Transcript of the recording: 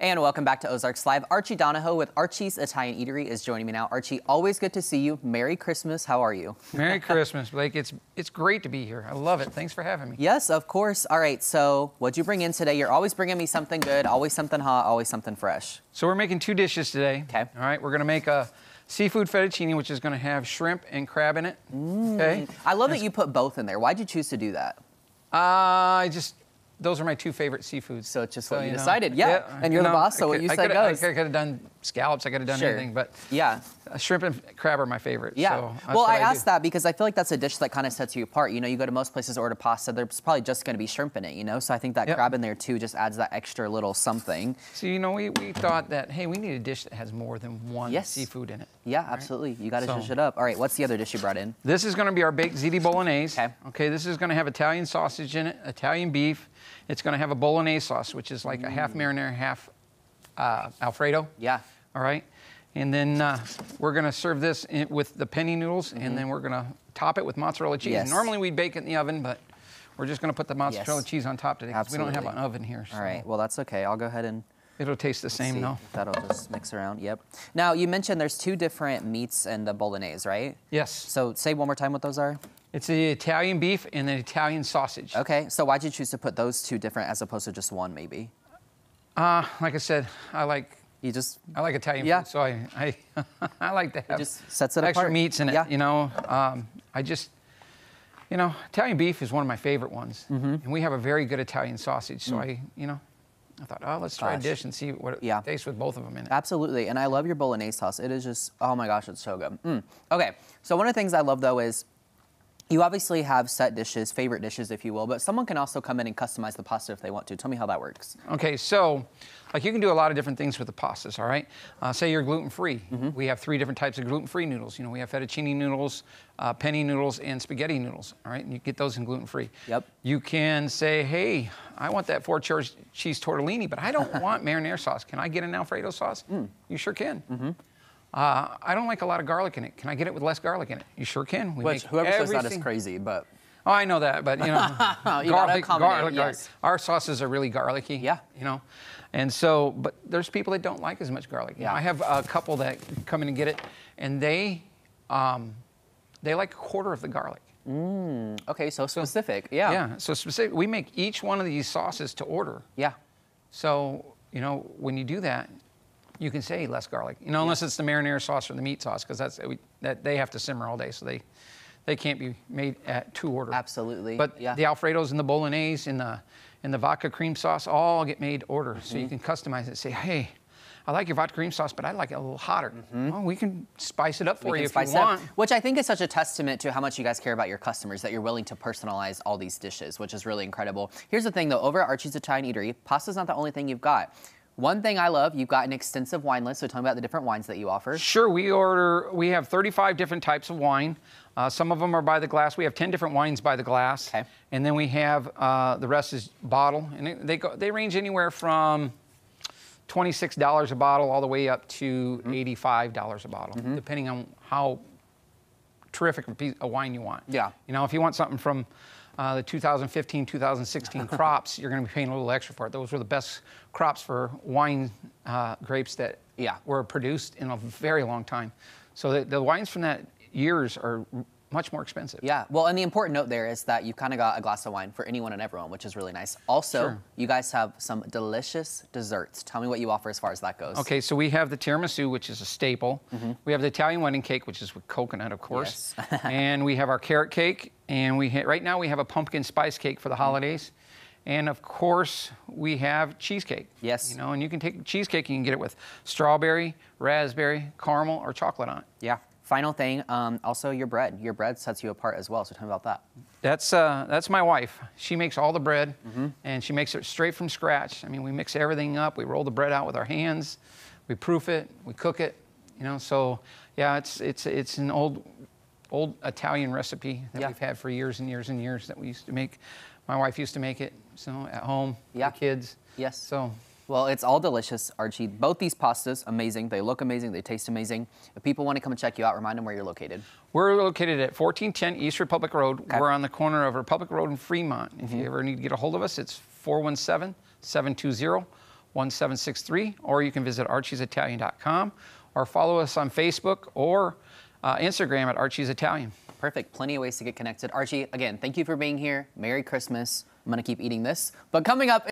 And welcome back to Ozarks Live. Archie Donoho with Archie's Italian Eatery is joining me now. Archie, always good to see you. Merry Christmas. How are you? Merry Christmas, Blake. It's it's great to be here. I love it. Thanks for having me. Yes, of course. All right, so what'd you bring in today? You're always bringing me something good, always something hot, always something fresh. So we're making two dishes today. Okay. All right. We're gonna make a seafood fettuccine, which is gonna have shrimp and crab in it. Okay. I love that you put both in there. Why'd you choose to do that? Uh, I just those are my two favorite seafoods. So it's just what you know, decided. Yeah, and you're you the boss, so I what you I said goes. I could have done scallops. I could have done Sure. anything, but Yeah. uh, shrimp and crab are my favorite. Yeah. So well, I do. asked that because I feel like that's a dish that kind of sets you apart. You know, you go to most places order pasta, there's probably just going to be shrimp in it, you know? So I think that Yep. crab in there too just adds that extra little something. So you know, we, we thought that hey, we need a dish that has more than one Yes. seafood in it. Yeah, absolutely. You got to So- dish it up. All right, what's the other dish you brought in? This is going to be our baked ziti bolognese. Okay. Okay. This is going to have Italian sausage in it, Italian beef. It's going to have a bolognese sauce, which is like a half marinara, half uh, Alfredo. Yeah. All right. And then uh, we're going to serve this in, with the penne noodles, and then we're going to top it with mozzarella cheese. Mm-hmm. Yes. Normally we'd bake it in the oven, but we're just going to put the mozzarella Yes. cheese on top today because we don't have an oven here. All so right, well, that's okay. I'll go ahead and It'll taste the same though. That'll just mix around. Yep. Now, you mentioned there's two different meats in the bolognese, right? Yes. So say one more time what those are. It's the Italian beef and the Italian sausage. Okay, so why'd you choose to put those two different as opposed to just one, maybe? Uh, like I said, I like You just I like Italian Yeah. food, so I I, I like to have just sets it extra apart. meats in it. Yeah. You know, um, I just you know Italian beef is one of my favorite ones, Mm-hmm. and we have a very good Italian sausage. So I you know I thought oh let's try Mm. Gosh. a dish and see what it Yeah. tastes with both of them in it. Absolutely, and I love your bolognese sauce. It is just, oh my gosh, it's so good. Mm. Okay, so one of the things I love though is you obviously have set dishes, favorite dishes, if you will, but someone can also come in and customize the pasta if they want to. Tell me how that works. Okay, so like you can do a lot of different things with the pastas, all right? Uh, say you're gluten free. Mm-hmm. We have three different types of gluten free noodles. You know, we have fettuccine noodles, uh, penne noodles, and spaghetti noodles, all right? And you get those in gluten free. Yep. You can say, hey, I want that four cheese tortellini, but I don't want marinara sauce. Can I get an Alfredo sauce? Mm. You sure can. Mm-hmm. Uh, I don't like a lot of garlic in it. Can I get it with less garlic in it? You sure can. We Which whoever says that is crazy, but Oh, I know that, but you know, You gotta accommodate, yes. Our sauces are really garlicky. Yeah. You know, and so, but there's people that don't like as much garlic. You know, Yeah. I have a couple that come in and get it, and they, um, they like a quarter of the garlic. okay, so specific. Yeah. Yeah. So specific, we make each one of these sauces to order. Yeah. So you know, when you do that, you can say less garlic. You know, unless it's the marinara sauce or the meat sauce, because that's we, that they have to simmer all day, so they they can't be made at two order. Absolutely, But yeah. the Alfredos and the bolognese and the and the vodka cream sauce all get made order, so Mm-hmm. you can customize it. Say, hey. I like your vodka cream sauce, but I like it a little hotter. Well, we can spice it up for Mm-hmm. We you if you it up, want. which I think is such a testament to how much you guys care about your customers that you're willing to personalize all these dishes, which is really incredible. Here's the thing though, over at Archie's Italian Eatery, pasta's not the only thing you've got. One thing I love, you've got an extensive wine list, so tell me about the different wines that you offer. Sure, we order. We have 35 different types of wine. Uh, some of them are by the glass. We have 10 different wines by the glass, Okay. and then we have uh, the rest is bottle, and it- they go, they range anywhere from $26 a bottle all the way up to $85 a bottle, depending on how terrific a piece of wine you want. Yeah. You know, if you want something from uh, the 2015, 2016 crops, you're going to be paying a little extra for it. Those were the best crops for wine uh, grapes that Yeah. were produced in a very long time. So the, the wines from that years are much more expensive. Yeah, well, and the important note there is that you've kind of got a glass of wine for anyone and everyone, which is really nice. Also, Sure. you guys have some delicious desserts. Tell me what you offer as far as that goes. Okay, so we have the tiramisu, which is a staple. We have the Italian wedding cake, which is with coconut, of course. Yes. and we have our carrot cake, and we ha- right now we have a pumpkin spice cake for the holidays. And of course, we have cheesecake. Yes. You know, and you can take cheesecake, you can get it with strawberry, raspberry, caramel, or chocolate on it. Yeah. Final thing, um, also your bread. Your bread sets you apart as well, so tell me about that. That's uh, that's my wife. She makes all the bread, and she makes it straight from scratch. I mean, we mix everything up. We roll the bread out with our hands. We proof it. We cook it. You know, so yeah, it's it's it's an old old Italian recipe that Yeah. we've had for years and years and years that we used to make. My wife used to make it, so at home, Yeah. the kids. Yes. So Well, it's all delicious, Archie. Both these pastas, amazing. They look amazing. They taste amazing. If people want to come and check you out, remind them where you're located. We're located at 1410 East Republic Road. We're on the corner of Republic Road and Fremont. If you mm-hmm. ever need to get a hold of us, it's 417 720 1763, or you can visit archiesitallian.com or follow us on Facebook or uh, Instagram at Archie's Italian. Perfect. Plenty of